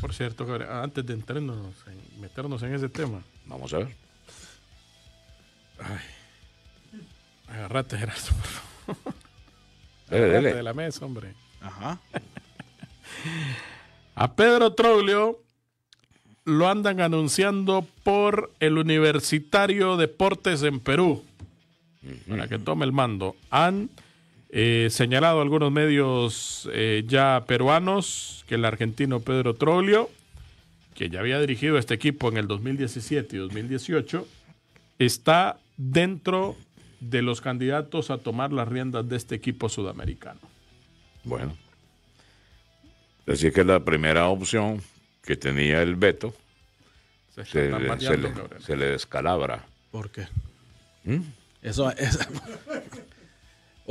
Por cierto, antes de entrarnos en- meternos en ese tema, Vamos a ver. agarrate, Gerardo, por favor. Dele, Agarrate dele. de la mesa, hombre. Ajá. A Pedro Troglio lo andan anunciando por el Universitario Deportes en Perú, para que tome el mando. Han eh, señalado algunos medios eh, ya peruanos que el argentino Pedro Troglio, que ya había dirigido este equipo en el 2017 y 2018, está dentro de los candidatos a tomar las riendas de este equipo sudamericano. Bueno. Así que la primera opción que tenía el veto Se se, están le- se bateando, le, cabrón. se le descalabra. ¿Por qué? ¿Mm? Eso, es-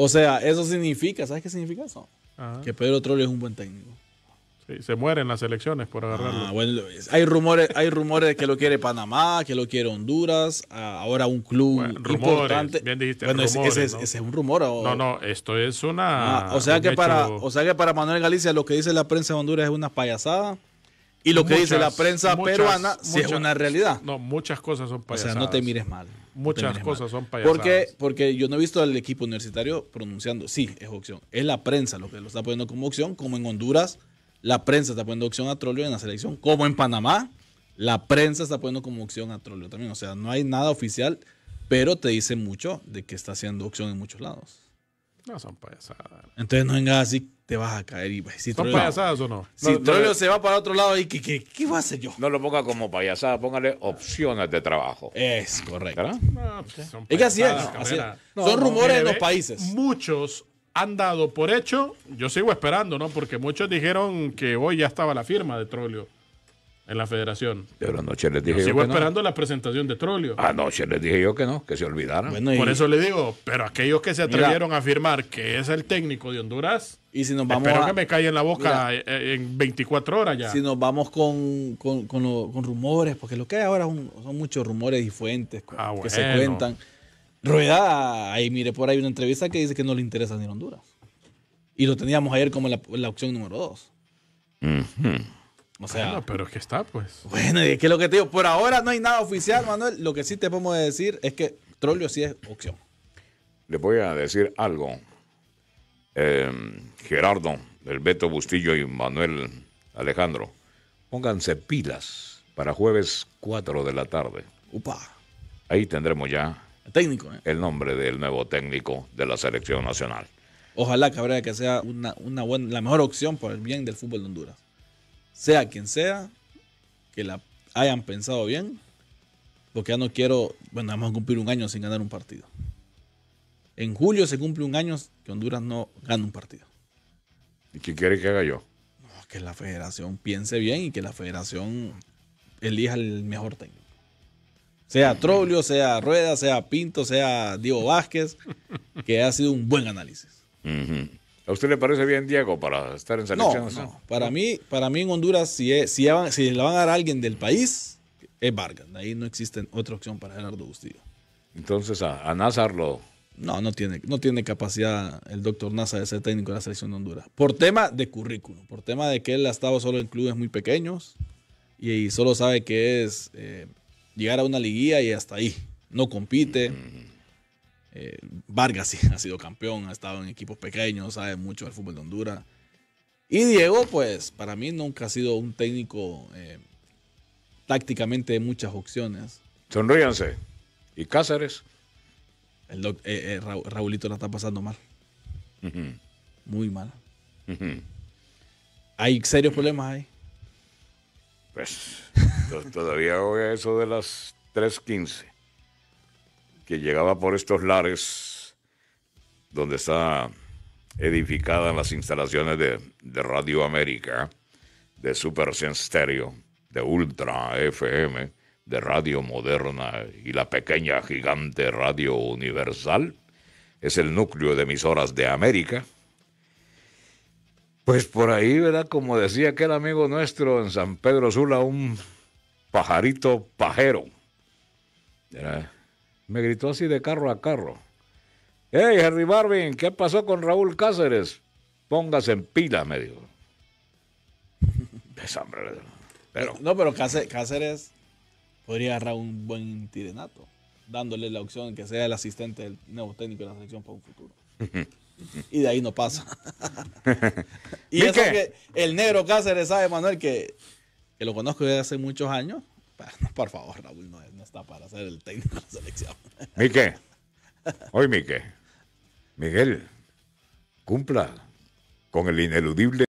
o sea, eso significa, ¿sabes qué significa eso? Ajá. Que Pedro Trollio es un buen técnico. Sí, se mueren las elecciones por agarrarlo. Ah, bueno, hay rumores, hay rumores de que lo quiere Panamá, que lo quiere Honduras, ah, ahora un club Bueno, rumores, importante. bien dijiste, bueno, ese- rumores, ese, es- ¿no? ese es un rumor. o- No, no, esto es una. Ah, o sea un que para, o sea que para Manuel Galicia lo que dice la prensa de Honduras es una payasada y lo que dice la prensa muchas, peruana sí es una realidad. No, muchas cosas son O payasadas. sea, no te mires mal. Muchas cosas mal. son payasadas. Porque, porque yo no he visto al equipo universitario pronunciando, sí, es opción. Es la prensa lo que lo está poniendo como opción, como en Honduras, la prensa está poniendo opción a Trolio en la selección, como en Panamá, la prensa está poniendo como opción a Trolio también. O sea, no hay nada oficial, pero te dice mucho de que está haciendo opción en muchos lados. No son payasadas. Entonces no vengas así, te vas a caer. Y, si ¿Son Troglio- payasadas o no? si No, no, se va para otro lado, ¿y qué, qué, qué voy a hacer yo? No lo ponga como payasada, póngale opciones de trabajo. Es correcto. ¿Verdad? No, pues, son Es que así es, así es. Son rumores en los países. Muchos han dado por hecho, yo sigo esperando, ¿no? Porque muchos dijeron que hoy ya estaba la firma de Trolio en la federación. Pero anoche les dije yo, sigo que no. esperando la presentación de Trolio. Anoche les dije yo que no, que se olvidaran. Bueno, y, Por eso le digo, pero aquellos que se Mira. atrevieron a afirmar que es el técnico de Honduras, y si nos vamos espero a- que me calle en la boca eh, en 24 horas ya. si nos vamos con, con, con lo- con rumores, porque lo que hay ahora son, son muchos rumores y fuentes Ah, que se cuentan. Rueda, ahí mire por ahí una entrevista que dice que no le interesa ni Honduras. Y lo teníamos ayer como la, la opción número dos. O sea, Bueno, pero es que está, pues. bueno, y es que lo que te digo, por ahora no hay nada oficial, Manuel. Lo que sí te podemos decir es que Trolio sí es opción. Les voy a decir algo. Eh, Gerardo, el Beto Bustillo y Manuel Alejandro, pónganse pilas para jueves 4 de la tarde. Upa, Ahí tendremos ya técnico, ¿eh? el nombre del nuevo técnico de la selección nacional. Ojalá Cabrera que sea una, una buena, la mejor opción por el bien del fútbol de Honduras. Sea quien sea, que la hayan pensado bien, porque ya no quiero, bueno, vamos a cumplir un año sin ganar un partido. En julio se cumple un año que Honduras no gana un partido. ¿Y qué quiere que haga yo? No, que la federación piense bien y que la federación elija el mejor técnico. Sea Troglio, sea Rueda, sea Pinto, sea Diego Vázquez, que ha sido un buen análisis. ¿A usted le parece bien, Diego, para estar en No, selección nacional? no. Para mí, para mí en Honduras, si, es- si, van- si le van a dar a alguien del país, es Vargas. Ahí no existe otra opción para Gerardo Bustillo. Entonces a, a Nazar lo... No, no tiene, no tiene capacidad el doctor Nasa de ser técnico de la selección de Honduras. Por tema de currículum, por tema de que él ha estado solo en clubes muy pequeños y, y solo sabe que es eh, llegar a una liguilla y hasta ahí. No compite. Eh, Vargas sí ha sido campeón, ha estado en equipos pequeños, sabe mucho del fútbol de Honduras. Y Diego, pues, para mí nunca ha sido un técnico eh, tácticamente de muchas opciones. Sonríanse. ¿Y Cáceres? El doc- eh, Ra- Raulito la está pasando mal, muy mal. Hay serios problemas ahí. Pues to- todavía eso de las 3.15, que llegaba por estos lares donde está edificada las instalaciones de, de Radio América, de Super Sense Stereo, de Ultra FM, de Radio Moderna y la pequeña gigante Radio Universal. Es el núcleo de emisoras de América. Pues por ahí, ¿verdad? Como decía aquel amigo nuestro en San Pedro Sula, un pajarito pajero. Era- Me gritó así de carro a carro. ¡Hey, Harry Marvin! ¿Qué pasó con Raúl Cáceres? Póngase en pila, me dijo. Hombre, Pero No, pero Cáceres, podría agarrar un buen tirenato, dándole la opción que sea el asistente del nuevo técnico de la selección para un futuro. y de ahí no pasa. y eso que el negro Cáceres sabe, Manuel, que, que lo conozco desde hace muchos años. Por favor, Raúl, no, no está para ser el técnico de la selección. Mique, hoy Mique, Miguel, cumpla con el ineludible